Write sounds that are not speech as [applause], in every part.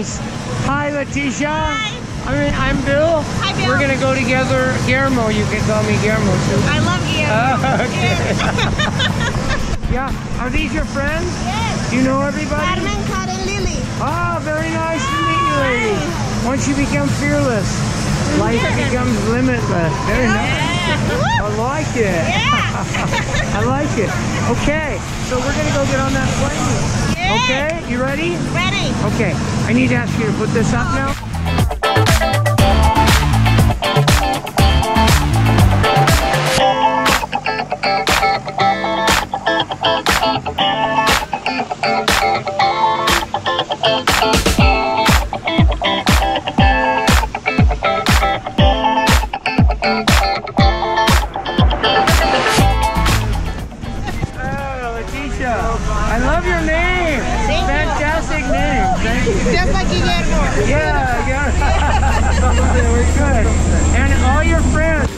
nice. Hi, Leticia. Hi. I mean, I'm Bill. Hi, Bill. We're gonna go together. Guillermo, you can call me Guillermo too. I love you. Oh, okay. [laughs] yeah. Are these your friends? yes. Do you know everybody? Carmen, Karen, Lily. Ah, very nice to meet you, lady. Once you become fearless, life becomes limitless. Very nice. I like it. Yeah. [laughs] I like it. Okay, so we're gonna go get on that plane. [laughs] Okay, you ready? Ready. Okay, I need to ask you to put this up now. Oh, I love your name. Thank you. Fantastic name. Thank you. Just like Guillermo. Yeah, yeah. [laughs] We're good. And all your friends.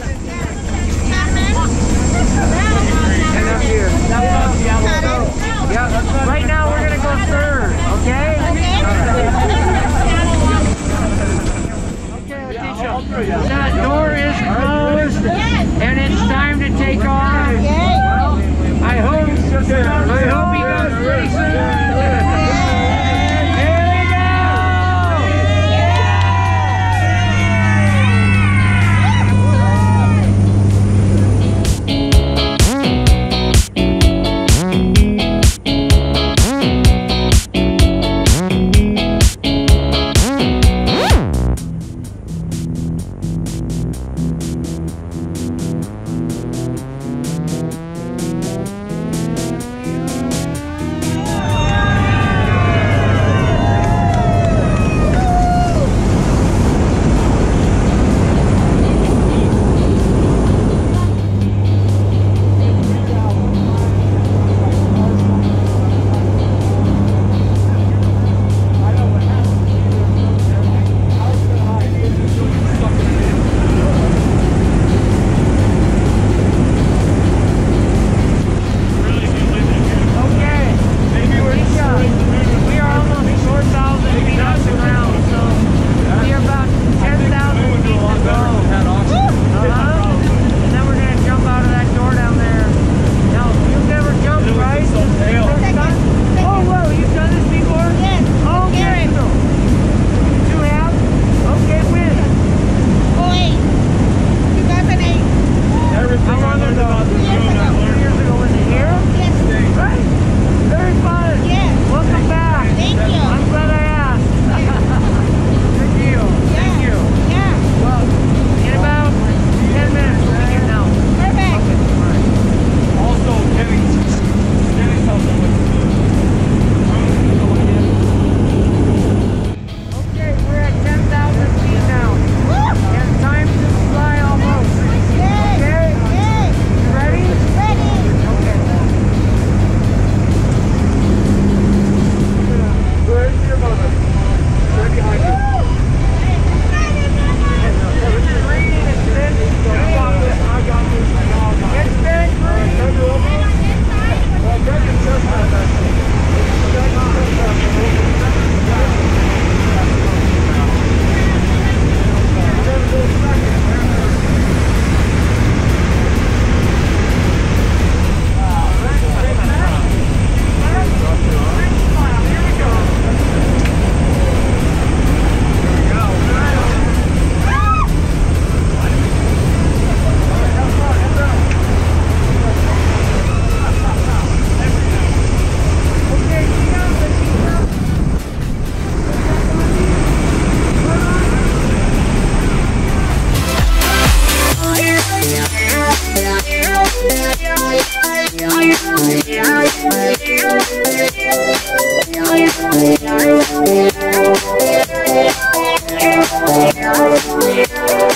Thank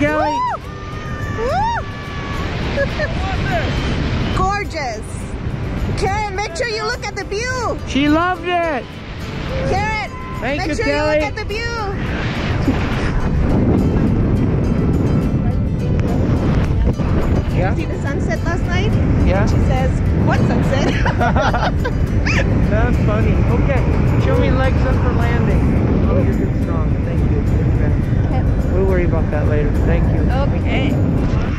Kelly. [laughs] Gorgeous. Karen, make sure you look at the view. She loved it. Karen, Thank make you, sure Kelly. you look at the view. [laughs] Yeah. See the sunset last night? Yeah. She says, what sunset? [laughs] That's funny. Okay, show me legs up for landing. Oh, about that later. Thank you. okay.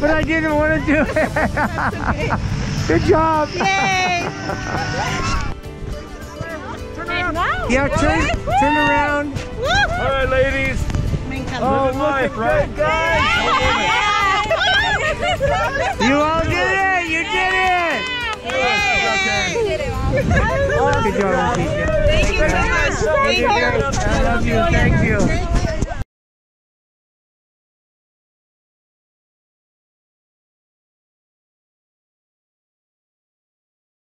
But I didn't want to do it. [laughs] Good job. Yay! Yeah, turn, turn around. All right, ladies. Oh, Living life, look right? at guys. You all did it. You did it. Good job, Thank you so much. You did great. I love you. Thank you.